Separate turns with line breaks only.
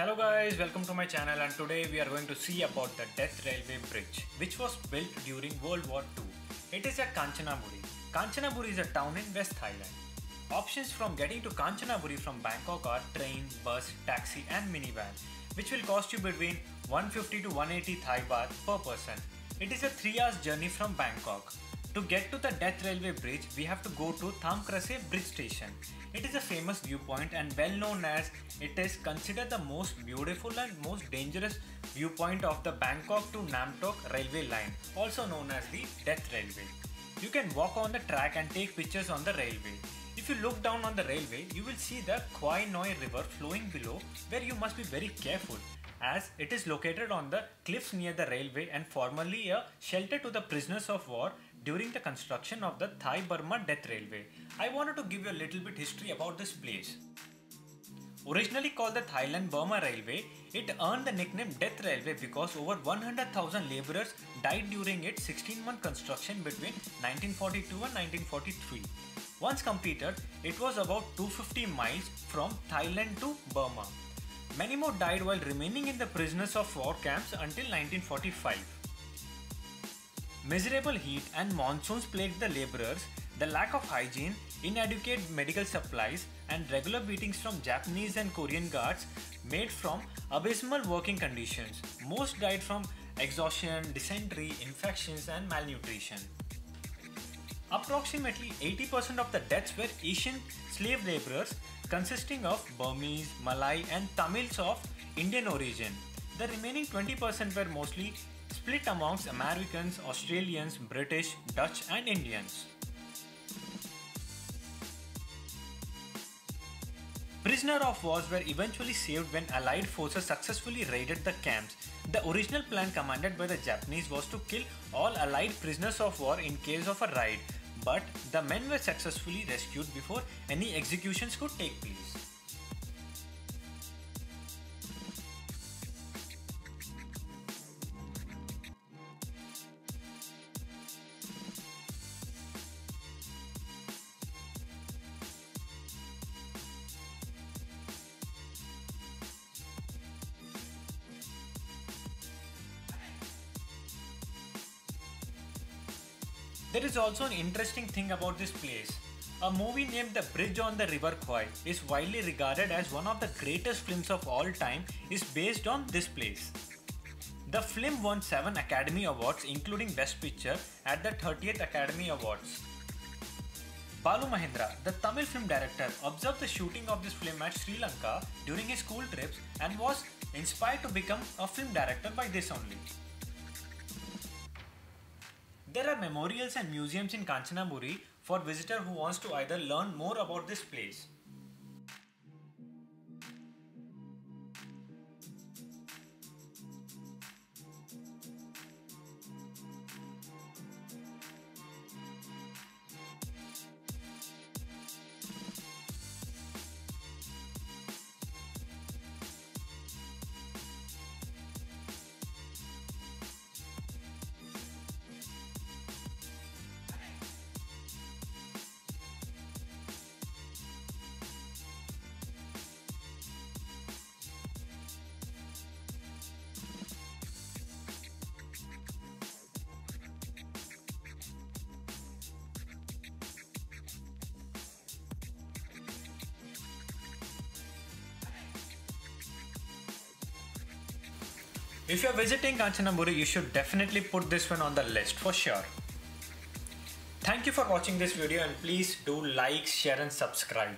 Hello guys, welcome to my channel and today we are going to see about the Death Railway Bridge which was built during World War II. It is at Kanchanaburi. Kanchanaburi is a town in West Thailand. Options from getting to Kanchanaburi from Bangkok are train, bus, taxi and minivan which will cost you between 150 to 180 Thai baht per person. It is a 3 hours journey from Bangkok. To get to the Death Railway Bridge, we have to go to Tham Krasae Bridge Station. It is a famous viewpoint and well known as it is considered the most beautiful and most dangerous viewpoint of the Bangkok to Namtok railway line, also known as the Death Railway. You can walk on the track and take pictures on the railway. If you look down on the railway, you will see the Kwai Noi River flowing below where you must be very careful as it is located on the cliffs near the railway and formerly a shelter to the prisoners of war during the construction of the Thai Burma Death Railway. I wanted to give you a little bit history about this place. Originally called the Thailand Burma Railway, it earned the nickname Death Railway because over 100,000 laborers died during its 16 month construction between 1942 and 1943. Once completed, it was about 250 miles from Thailand to Burma. Many more died while remaining in the prisoners of war camps until 1945. Miserable heat and monsoons plagued the laborers, the lack of hygiene, inadequate medical supplies, and regular beatings from Japanese and Korean guards made from abysmal working conditions. Most died from exhaustion, dysentery, infections, and malnutrition. Approximately 80% of the deaths were Asian slave laborers consisting of Burmese, Malay, and Tamils of Indian origin. The remaining 20% were mostly split amongst Americans, Australians, British, Dutch, and Indians. Prisoner of wars were eventually saved when Allied forces successfully raided the camps. The original plan commanded by the Japanese was to kill all Allied prisoners of war in case of a raid, but the men were successfully rescued before any executions could take place. There is also an interesting thing about this place. A movie named The Bridge on the River Kwai is widely regarded as one of the greatest films of all time is based on this place. The film won 7 Academy Awards including Best Picture at the 30th Academy Awards. Balu Mahendra, the Tamil film director, observed the shooting of this film at Sri Lanka during his school trips and was inspired to become a film director by this only. There are memorials and museums in Kanchanaburi for visitor who wants to either learn more about this place. If you're visiting Kanchanaburi, you should definitely put this one on the list for sure. Thank you for watching this video and please do like, share and subscribe.